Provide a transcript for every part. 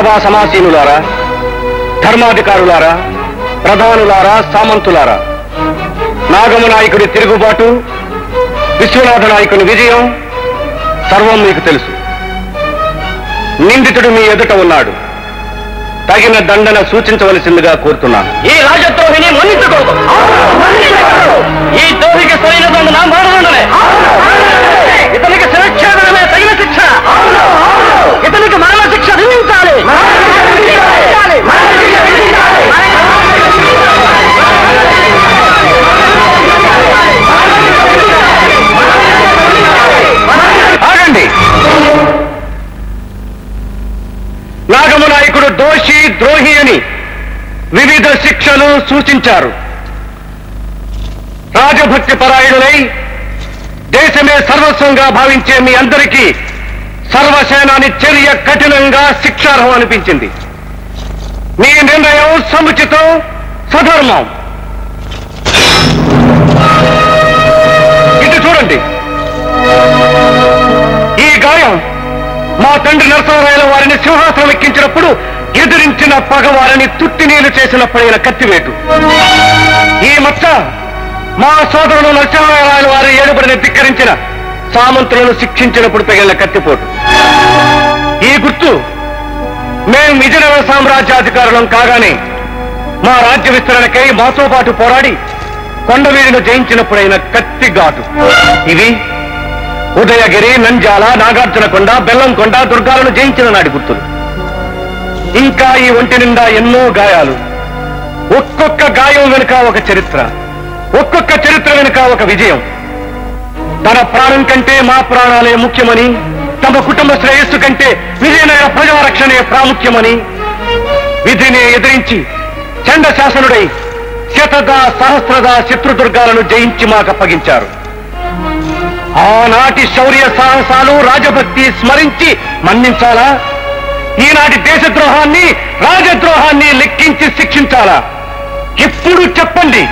సభా సమాసీనులారా ధర్మాధికారులారా ప్రధానులారా సామంతులారా. నాగమ నాయకుడి తిరుగుబాటు విశ్వనాథ నాయకుని విజయం సర్వం మీకు తెలుసు. నిందితుడు మీ ఎదుట ఉన్నాడు. తగిన దండన సూచించవలసిందిగా కోరుతున్నాను. ఈ రాజద్రోహిని మన్నించకూడదు. ఈ ద్రోహికి సరైన దండన శిక్షలు సూచించారు. రాజభక్తి పరాయణులై దేశమే సర్వస్వంగా భావించే మీ అందరికీ సర్వసేనాని చర్య కఠినంగా శిక్షార్హం అనిపించింది. మీ నిర్ణయం సముచితం సధర్మం. ఇటు చూడండి. ఈ గాయం మా తండ్రి నరసింహరాయల వారిని సింహాసనం ఎక్కించినప్పుడు ఎదిరించిన పగవారిని తుట్టినీలు చేసిన పడిన కత్తివేటు. ఈ మచ్చ మా సోదరుడు నరసింహరాయల వారి ఏడుబడిని ధిక్కరించిన సామంతులను శిక్షించినప్పుడు తగిలిన కత్తిపోటు. ఈ గుర్తు మేము విజయనగర సామ్రాజ్యాధికారులం కాగానే మా రాజ్య విస్తరణకై మాతో పాటు పోరాడి కొండవీరును జయించినప్పుడైన కత్తి ఘాటు ఇవి ఉదయగిరి నంజాల నాగార్జునకొండ బెల్లంకొండ దుర్గాలను జయించిన నాటి గుర్తులు. ఇంకా ఈ ఒంటి నిండా ఎన్నో గాయాలు. ఒక్కొక్క గాయం వెనుక ఒక చరిత్ర. ఒక్కొక్క చరిత్ర వెనుక ఒక విజయం. తన ప్రాణం కంటే మా ప్రాణాలే ముఖ్యమని తమ కుటుంబ శ్రేయస్సు కంటే విజయనగర ప్రజల రక్షణే ప్రాముఖ్యమని విధిని ఎదిరించి చండ శాసనుడై శతద సహస్రద శత్రుదుర్గాలను జయించి మాకప్పగించారు ఆనాటి శౌర్య సాహసాలు రాజభక్తి స్మరించి మన్నించాలా? ఈనాటి దేశద్రోహాన్ని రాజద్రోహాన్ని లెక్కించి శిక్షించాలా? ఇప్పుడు చెప్పండి.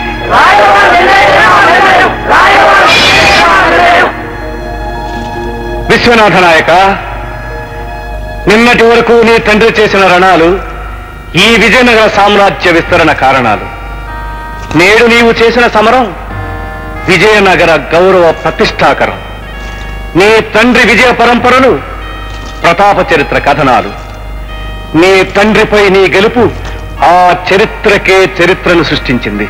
విశ్వనాథ నాయక నిన్నటి వరకు నీ తండ్రి చేసిన రణాలు ఈ విజయనగర సామ్రాజ్య విస్తరణ కారణాలు. నేడు నీవు చేసిన సమరం విజయనగర గౌరవ ప్రతిష్టాకరం. నీ తండ్రి విజయ పరంపరలు ప్రతాప చరిత్ర కథనాలు. నీ తండ్రిపై నీ గెలుపు ఆ చరిత్రకే చరిత్రను సృష్టించింది.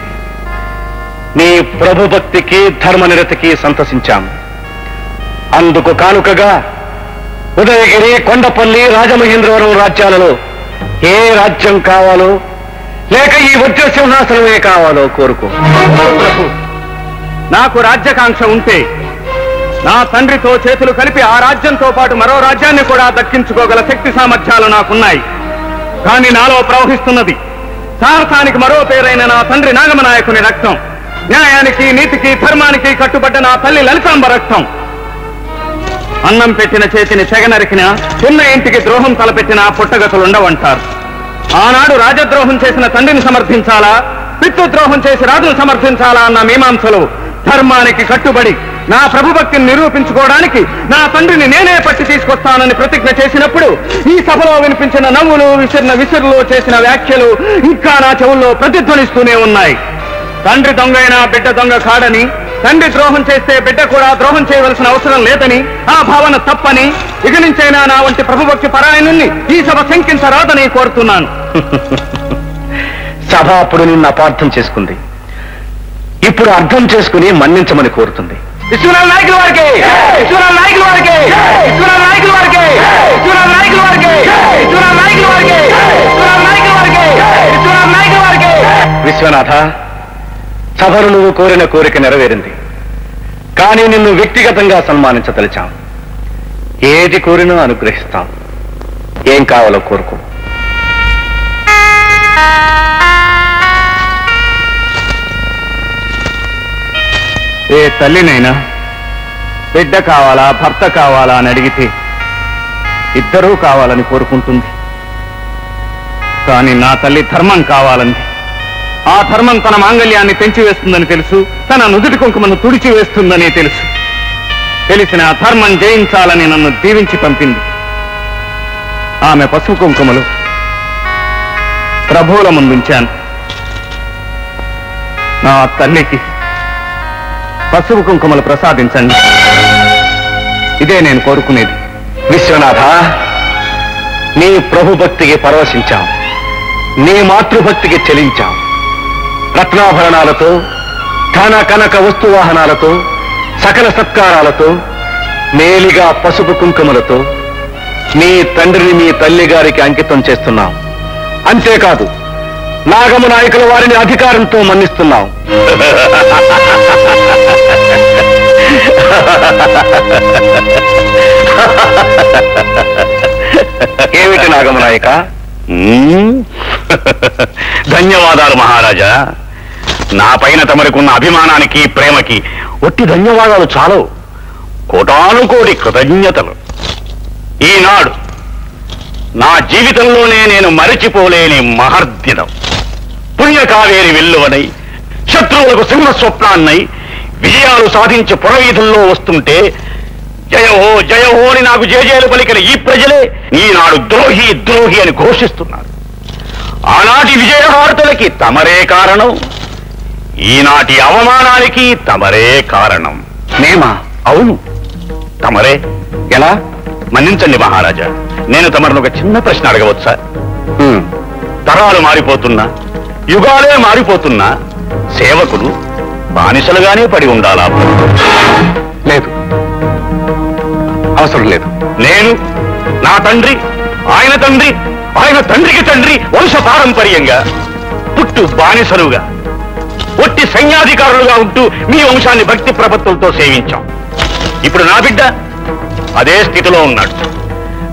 నీ ప్రభుభక్తికి ధర్మనిరతికి సంతసించాం. అందుకు కానుకగా ఉదయగిరి కొండపల్లి రాజమహేంద్రవరం రాజ్యాలలో ఏ రాజ్యం కావాలో లేక ఈ వజ్ర సింహాసనమే కావాలో కోరుకో. నాకు రాజ్యకాంక్ష ఉంటే నా తండ్రితో చేతులు కలిపి ఆ రాజ్యంతో పాటు మరో రాజ్యాన్ని కూడా దక్కించుకోగల శక్తి సామర్థ్యాలు నాకున్నాయి. కానీ నాలో ప్రవహిస్తున్నది సాహసానికి మరో పేరైన నా తండ్రి నాగమనాయకుని రక్తం. న్యాయానికి నీతికి ధర్మానికి కట్టుబడ్డ నా తల్లి లలితాంబ రక్తం. అన్నం పెట్టిన చేతిని చెగనరికిన చిన్న ఇంటికి ద్రోహం తలపెట్టిన పుట్టగతులుండవంటారు. ఆనాడు రాజద్రోహం చేసిన తండ్రిని సమర్థించాలా? పితృద్రోహం చేసి రాజును సమర్థించాలా అన్న మీమాంసలు ధర్మానికి కట్టుబడి నా ప్రభుభక్తిని నిరూపించుకోవడానికి నా తండ్రిని నేనే పట్టి తీసుకొస్తానని ప్రతిజ్ఞ చేసినప్పుడు ఈ సభలో వినిపించిన నవ్వులు విసిరిన విసురులో చేసిన వ్యాఖ్యలు ఇంకా నా చెవుల్లో ప్రతిధ్వనిస్తూనే ఉన్నాయి. తండ్రి దొంగైనా బిడ్డ దొంగ కాడని తండ్రి ద్రోహం చేస్తే బిడ్డ కూడా ద్రోహం చేయవలసిన అవసరం లేదని ఆ భావన తప్పని ఇక నుంచైనా నా వంటి ప్రభుభక్తి పరాయణుణ్ణి ఈ సభ శంకించరాదని కోరుతున్నాను. సభ అప్పుడు నిన్ను అపార్థం చేసుకుంది. ఇప్పుడు అర్థం చేసుకుని మన్నించమని కోరుతుంది. విశ్వనాథ నాయకుల వారికి! విశ్వనాథ నాయకుల వారికి! విశ్వనాథ నాయకుల వారికి! విశ్వనాథ నాయకుల వారికి! విశ్వనాథ నాయకుల వారికి! విశ్వనాథ నాయకుల వారికి! విశ్వనాథ నాయకుల వారికి! విశ్వనాథ సభను నువ్వు కోరిన కోరిక నెరవేరింది. కానీ నిన్ను వ్యక్తిగతంగా సన్మానించదలిచాం. ఏది కోరినో అనుగ్రహిస్తాం. ఏం కావాలో కోరుకో. ఏ తల్లినైనా బిడ్డ కావాలా భర్త కావాలా అని అడిగితే ఇద్దరూ కావాలని కోరుకుంటుంది. కానీ నా తల్లి ధర్మం కావాలంది. ఆ ధర్మం తన మాంగళ్యాన్ని పెంచివేస్తుందని తెలుసు తన నుదుటి కుంకుమను తుడిచి వేస్తుందని తెలుసు. తెలిసిన ధర్మం జయించాలని నన్ను దీవించి పంపింది. ఆమె పసుపు కుంకుమలు ప్రభువుల ముందుంచాను. నా తల్లికి పసుపు కుంకుమలు ప్రసాదించండి. ఇదే నేను కోరుకునేది. విశ్వనాథ నీ ప్రభుభక్తికి పరవశించాం. నీ మాతృభక్తికి చెలించాం. రత్నాభరణాలతో ధన కనక వస్తువాహనాలతో సకల సత్కారాలతో మేలిగా పసుపు కుంకుమలతో మీ తండ్రిని మీ తల్లి గారికి అంకితం చేస్తున్నాం. అంతేకాదు నాగమ నాయకుల వారిని అధికారంతో మన్నిస్తున్నాం ఏమిటి నాగమ నాయక? ధన్యవాదాలు మహారాజా. నా పైన తమరికున్న అభిమానానికి ప్రేమకి ఒట్టి ధన్యవాదాలు చాలు. కోటానుకోటి కృతజ్ఞతలు. ఈనాడు నా జీవితంలోనే నేను మరచిపోలేని మహర్దినం. పుణ్యకావేరి వెల్లువనై శత్రువులకు సింహ స్వప్నాన్నై విజయాలు సాధించి పురవీధుల్లో వస్తుంటే జయహో జయహో అని నాకు జయజయలు పలికిన ఈ ప్రజలే ఈనాడు ద్రోహి ద్రోహి అని ఘోషిస్తున్నారు. ఆనాటి విజయహారతులకి తమరే కారణం ఈనాటి అవమానానికి తమరే కారణం. మేమా అవును తమరే. ఎలా? మన్నించండి మహారాజా నేను తమరిని ఒక చిన్న ప్రశ్న అడగవచ్చా. తరాలు మారిపోతున్నా యుగాలే మారిపోతున్నా సేవకులు బానిసలుగానే పడి ఉండాలా? లేదు. అవసరం లేదు. నేను నా తండ్రి ఆయన తండ్రి ఆయన తండ్రికి తండ్రి వంశ పారంపర్యంగా పుట్టు బానిసలుగా ఒట్టి సైన్యాధికారులుగా ఉంటూ మీ వంశాన్ని భక్తి ప్రపత్తులతో సేవించాం. ఇప్పుడు నా బిడ్డ అదే స్థితిలో ఉన్నాడు.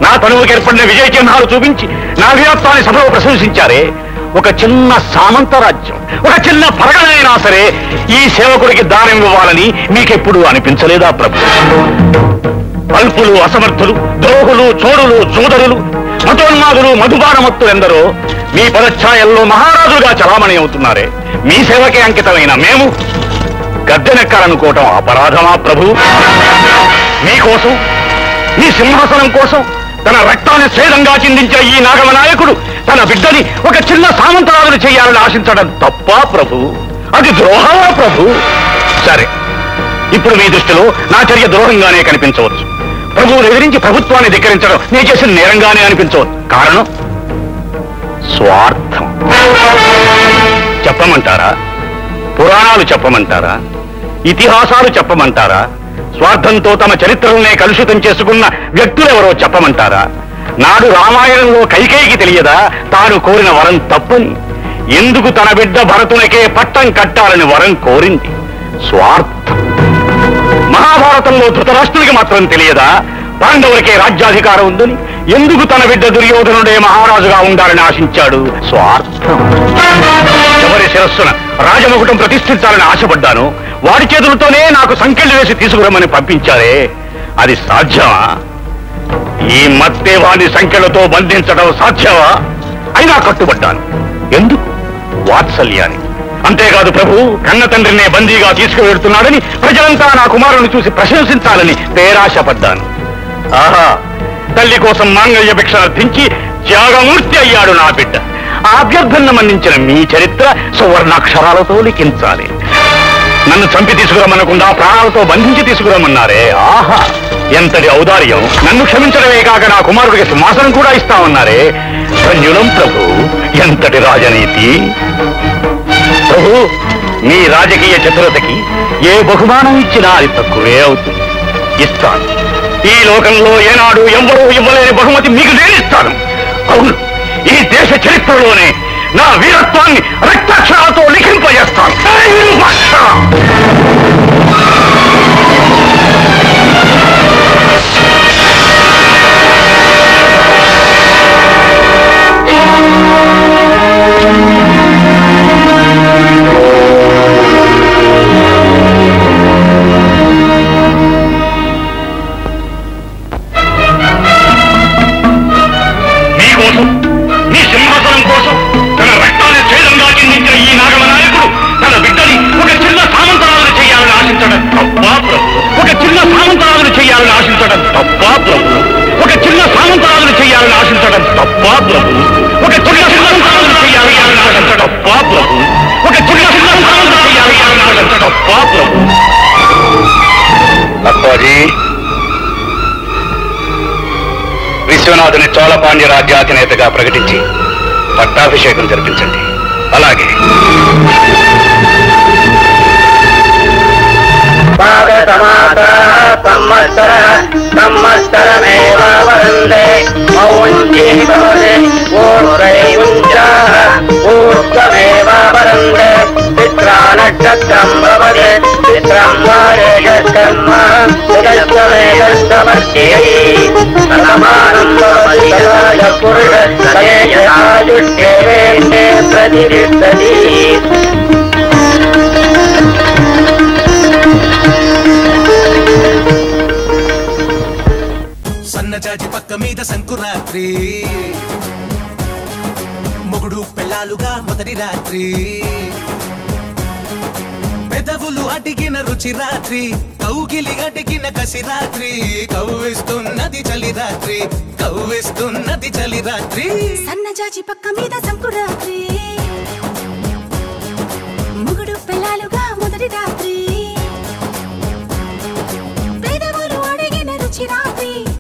నా తనువుకి ఏర్పడిన విజయ చిహ్నాలు చూపించి నా వీరత్వాన్ని సభలో ప్రశంసించారే ఒక చిన్న సామంత రాజ్యం ఒక చిన్న పరగణైనా సరే ఈ సేవకుడికి దానం ఇవ్వాలని మీకెప్పుడు అనిపించలేదా ప్రభు? అల్పులు అసమర్థులు ద్రోహులు చోరులు చోదరులు మతోన్మాదులు మధుబానమత్తులు ఎందరో మీ పదఛాయల్లో మహారాజుగా చలామణి అవుతున్నారే. మీ సేవకే అంకితమైన మేము గద్దెనెక్కాలనుకోవటం అపరాధమా ప్రభు? మీకోసం మీ సింహాసనం కోసం తన రక్తాన్ని స్వేదంగా చిందించిన ఈ నాగమ నాయకుడు తన బిడ్డని ఒక చిన్న సామంతరాజులు చేయాలని ఆశించడం తప్ప ప్రభు? అది ద్రోహమా ప్రభు? సరే ఇప్పుడు మీ దృష్టిలో నా చర్య ద్రోహంగానే కనిపించవచ్చు. ప్రభువును ఎదిరించి ప్రభుత్వాన్ని ధిక్కరించడం నేను చేసిన నేరంగానే అనిపించవచ్చు. కారణం? స్వార్థం. చెప్పమంటారా? పురాణాలు చెప్పమంటారా? ఇతిహాసాలు చెప్పమంటారా? స్వార్థంతో తమ చరిత్రలనే కలుషితం చేసుకున్న వ్యక్తులెవరో చెప్పమంటారా? నాడు రామాయణంలో కైకేయికి తెలియదా? తాను కోరిన వరం తప్పని ఎందుకు తన బిడ్డ భరతునికే పట్టం కట్టాలని వరం కోరింది? స్వార్థం. మహాభారతంలో ధృతరాష్ట్రుడికి మాత్రం తెలియదా? పాండవులకే రాజ్యాధికారం ఉందని ఎందుకు తన బిడ్డ దుర్యోధనుడే మహారాజుగా ఉండాలని ఆశించాడు? స్వార్థం. ఎవరి శిరస్సున రాజముకుటం ప్రతిష్ఠించాలని ఆశపడ్డాను? వాడి చేతులతోనే నాకు సంకెళ్ళు వేసి తీసుకురమ్మని పంపించారే? అది సాధ్యమా? ఈ మత్తే వాడి సంఖ్యలతో బంధించడం సాధ్యమా? అయినా కట్టుబడ్డాను. ఎందుకు? వాత్సల్యాన్ని. అంతేకాదు ప్రభు కన్న తండ్రినే బందీగా తీసుకువెడుతున్నాడని ప్రజలంతా నా కుమారుని చూసి ప్రశంసించాలని పేరాశపడ్డాను. ఆహా తల్లి కోసం మాంగళ్య భిక్ష అర్థించి త్యాగమూర్తి అయ్యాడు నా బిడ్డ. ఆ అభ్యర్థన మన్నించిన మీ చరిత్ర సువర్ణాక్షరాలతో లిఖించాలి నన్ను చంపి తీసుకురమ్మనకుండా ప్రాణాలతో బంధించి తీసుకురమ్మన్నారే. ఆహా! ఎంతటి ఔదార్యం? నన్ను క్షమించడమే కాక నా కుమారుడికి సింహాసనం కూడా ఇస్తామన్నారే? ధన్యులం ప్రభు ఎంతటి రాజనీతి? ప్రభు మీ రాజకీయ చతురతకి ఏ బహుమానం ఇచ్చినా అది తక్కువే అవుతుంది. ఇస్తాను. ఈ లోకంలో ఏనాడు ఎవ్వరూ ఇవ్వలేని బహుమతి మీకు నేనిస్తాను అవును ఈ దేశ చరిత్రలోనే నా వీరత్వాన్ని రక్తాక్షరాలతో లిఖింపజేస్తాను. విశ్వనాథుని చోళపాండ్య రాజ్యాధినేతగా ప్రకటించి పట్టాభిషేకం జరిపించండి. అలాగే. సంవత్సర సంవత్సరమేవ వందే మౌంజీ ఊర్ధైవుంచ ఊర్ధ్వమేవ వరందే చిత్రా నక్షత్రం భవదే చిత్రం వారేషకర్మ జగత్వమేకస్తమర్త్యై సమానం భవతి సదాయ పురుష సయేజాయుష్యేవేందే ప్రతిరిష్టతి సన్నజాజి పక్క మీద సంకురాత్రి రాత్రి. పెదవులు అటికిన రుచి రాత్రి కౌకిలి అటికిన కసి రాత్రి. కౌవిస్తున్నది చలి రాత్రి కౌవిస్తున్నది చలి రాత్రి. సన్న సన్నజాజి పక్క మీద సంకురాత్రి. ముగుడు పిల్లలుగా మొదటి రాత్రి.